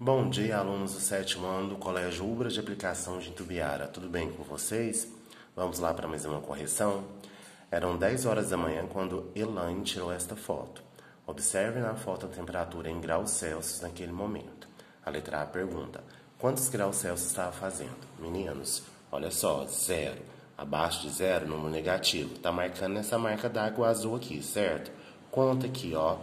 Bom dia, alunos do sétimo ano do Colégio Ubra de Aplicação de Itubiara. Tudo bem com vocês? Vamos lá para mais uma correção? Eram 10 horas da manhã quando Elaine tirou esta foto. Observe na foto a temperatura em graus Celsius naquele momento. A letra A pergunta: quantos graus Celsius estava fazendo? Meninos, olha só, zero. Abaixo de zero, número negativo. Está marcando essa marca d'água azul aqui, certo? Conta aqui, ó.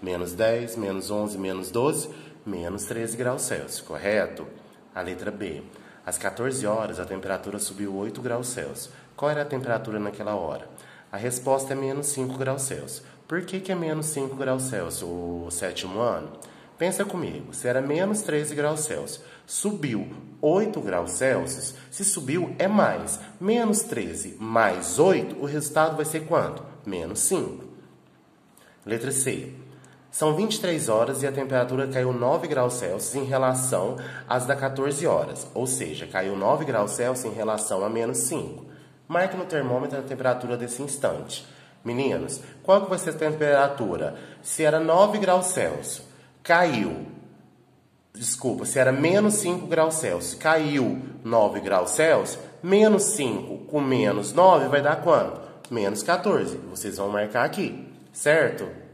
Menos 10, menos 11, menos 12 menos 13 graus Celsius, correto? A letra B. Às 14 horas, a temperatura subiu 8 graus Celsius. Qual era a temperatura naquela hora? A resposta é menos 5 graus Celsius. Por que, que é menos 5 graus Celsius, o sétimo ano? Pensa comigo, se era menos 13 graus Celsius, subiu 8 graus Celsius, se subiu é mais. Menos 13 mais 8, o resultado vai ser quanto? Menos 5. Letra C. São 23 horas e a temperatura caiu 9 graus Celsius em relação às da 14 horas, ou seja, caiu 9 graus Celsius em relação a menos 5. Marque no termômetro a temperatura desse instante. Meninos, qual que vai ser a temperatura? Se era 9 graus Celsius, caiu. Desculpa, se era menos 5 graus Celsius, caiu 9 graus Celsius, menos 5 com menos 9 vai dar quanto? Menos 14. Vocês vão marcar aqui, certo?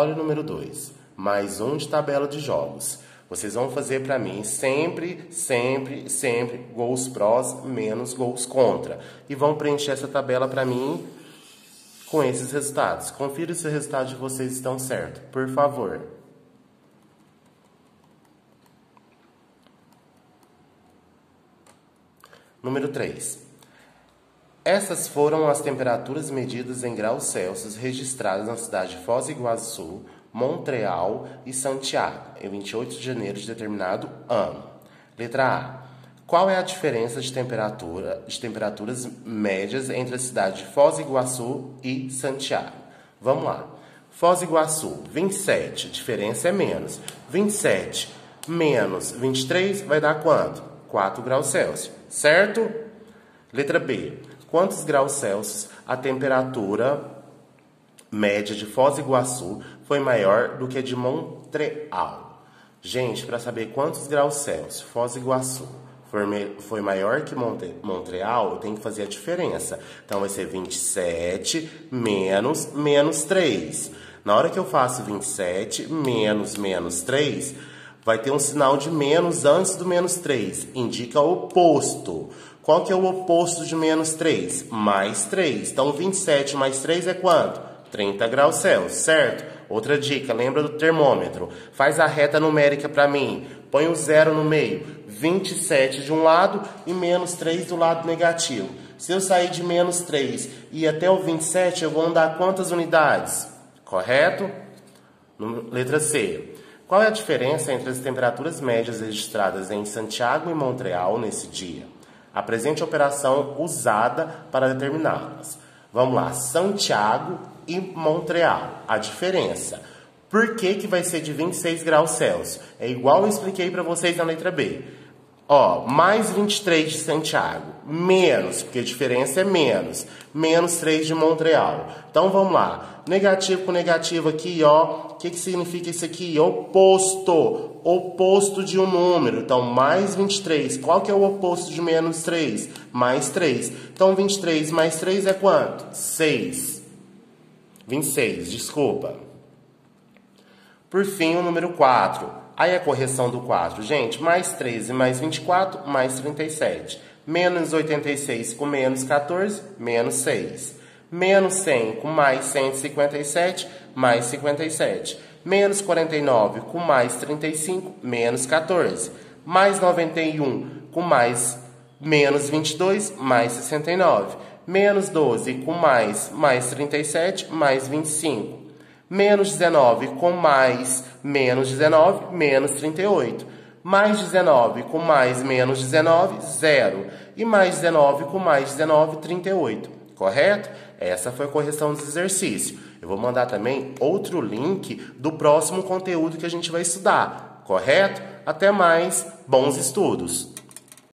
Olha o número 2. Mais um de tabela de jogos. Vocês vão fazer para mim sempre, sempre, sempre gols prós menos gols contra. E vão preencher essa tabela para mim com esses resultados. Confira se os resultados de vocês estão certos, por favor. Número 3. Essas foram as temperaturas medidas em graus Celsius registradas na cidade de Foz do Iguaçu, Montreal e Santiago, em 28 de janeiro de determinado ano. Letra A. Qual é a diferença de temperatura de temperaturas médias entre a cidade de Foz do Iguaçu e Santiago? Vamos lá. Foz do Iguaçu, 27, diferença é menos. 27 menos 23 vai dar quanto? 4 graus Celsius, certo? Letra B quantos graus Celsius a temperatura média de Foz do Iguaçu foi maior do que a de Montreal. Gente, para saber quantos graus Celsius Foz do Iguaçu foi maior que Montreal, eu tenho que fazer a diferença. Então vai ser 27 menos menos 3. Na hora que eu faço 27 menos menos 3, vai ter um sinal de menos antes do menos 3. Indica o oposto. Qual que é o oposto de menos 3? Mais 3. Então, 27 mais 3 é quanto? 30 graus Celsius, certo? Outra dica, lembra do termômetro. Faz a reta numérica para mim. Põe o zero no meio. 27 de um lado e menos 3 do lado negativo. Se eu sair de menos 3 e ir até o 27, eu vou andar quantas unidades? Correto? Letra C. Qual é a diferença entre as temperaturas médias registradas em Santiago e Montreal nesse dia? A operação usada para determiná-las. Vamos lá, Santiago e Montreal. A diferença. Por que, que vai ser de 26 graus Celsius? É igual eu expliquei para vocês na letra B. Ó, mais 23 de Santiago, menos, porque a diferença é menos, menos 3 de Montreal. Então vamos lá, negativo com negativo aqui, ó, o que, que significa isso aqui? Oposto, oposto de um número. Então, mais 23, qual que é o oposto de menos 3? Mais 3. Então, 23 mais 3 é quanto? 6. 26, desculpa. Por fim, o número 4. Aí a correção do 4, gente, mais 13 mais 24, mais 37. Menos 86 com menos 14, menos 6. Menos 100 com mais 157, mais 57. Menos 49 com mais 35, menos 14. Mais 91 com mais menos 22, mais 69. Menos 12 com mais mais 37, mais 25 menos 19 com mais menos 19, menos 38. Mais 19 com mais menos 19, zero. E mais 19 com mais 19, 38. Correto? Essa foi a correção dos exercícios. Eu vou mandar também outro link do próximo conteúdo que a gente vai estudar. Correto? Até mais. Bons estudos!